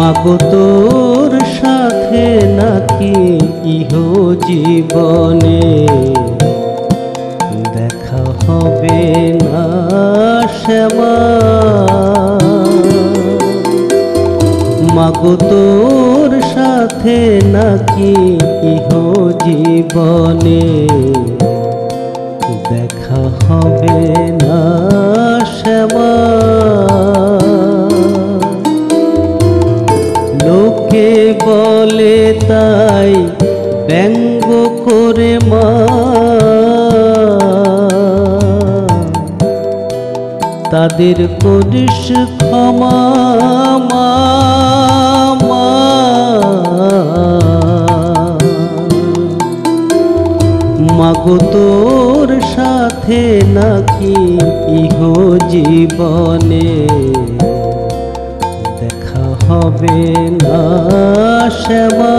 মাগো তোর সাথে নাকি ইহ জীবনে? দেখা হবে না শ্যামা। মাগো তোর সাথে নাকি ইহ জীবনে? দেখা হবে না তাদের করিস ক্ষমা। মাগো তোর সাথে নাকি ইহ জীবনে দেখা হবে না শ্যামা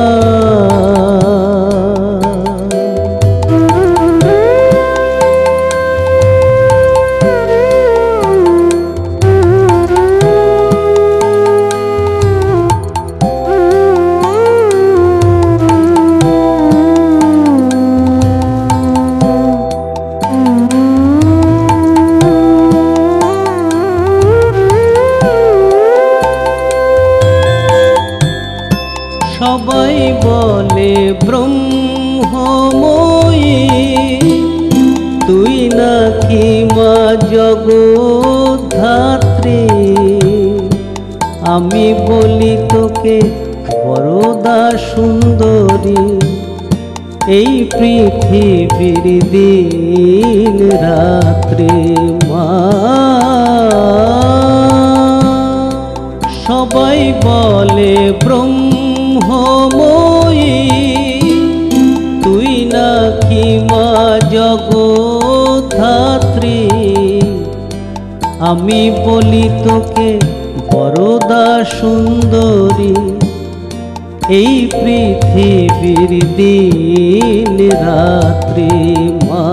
মা জগধাত্রী আমি বলি তোকে বরদা সুন্দরী। এই পৃথিবীর দিন রাত্রি মা। সবাই বলে ব্রহ্মময়ী আমি বলি তোকে বড়দা সুন্দরী, এই পৃথিবীর দিন রাত্রি মা।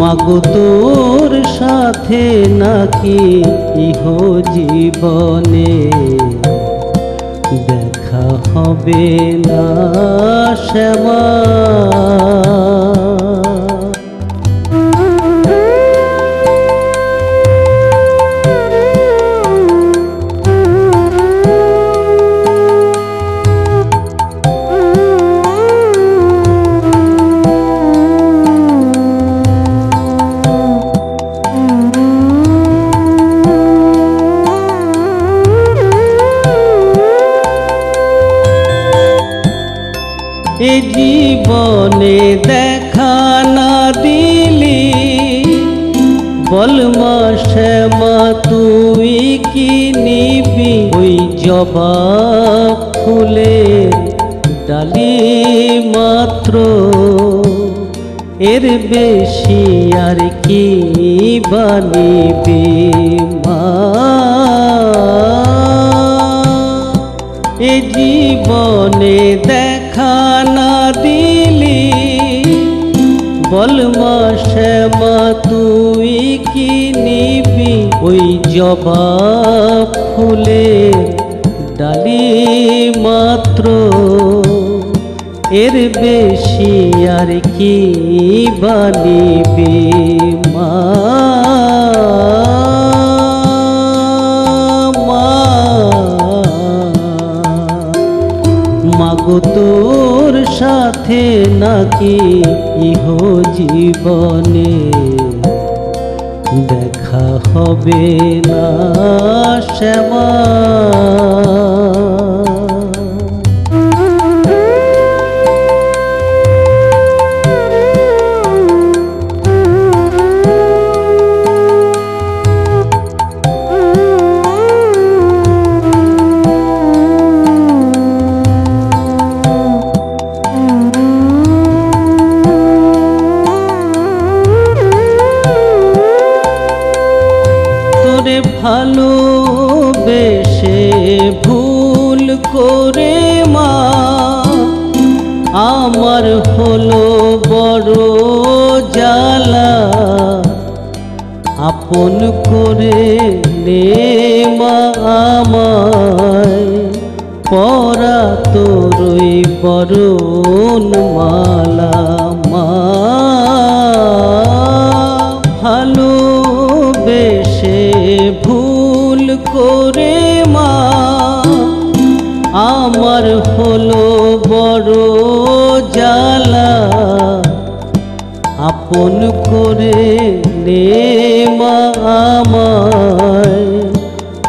মাগো তোর সাথে নাকি ইহ জীবনে হবে না শ্যামা। এ জীবনে দেখা না দিলি। বল মা শ্যামা, তুই কি নিবি? ওই জবাব ফুলে ডালি মাত্র। এর বেশি আর কি বানিবি মা? এ জীবনে দেখা না দিলি। বল মা শ্যামা, তুই কি নিবি? ওই জবাব ফুলে ডালি মাত্র। এর বেশি আর কি বানিবি মা? সাথে নাকি ইহ জীবনে? দেখা হবে না শ্যামা। ভালোবেসে ভুল করে মা, আমার হলো বড় জ্বালা। আপন করে নে মা আমায়, পরা তোরই বরণ মালা। আমার হলো বড় জ্বালা আপন করে নে মা আমায়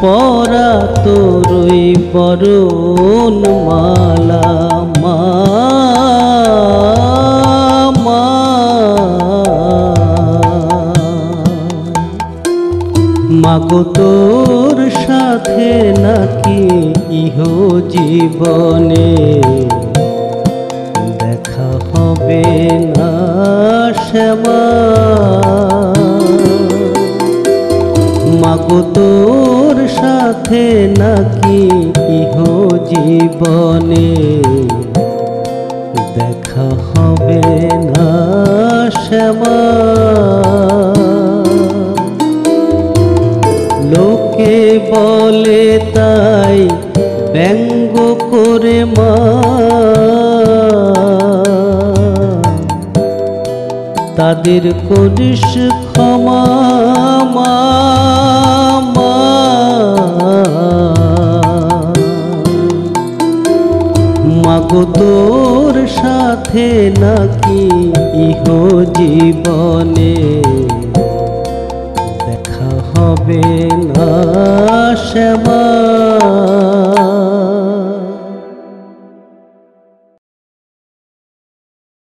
পরা তোরই বরণ মালা মা। মাগো তোর সাথে ইহ জীবনে দেখা হবে না শ্যামা। মাগো তোর সাথে নাকি ইহ জীবনে দেখা হবে না শ্যামা। করে মা তাদের করিস ক্ষমা, মা। মাগো তোর সাথে নাকি ইহ জীবনে দেখা হবে না শ্যামা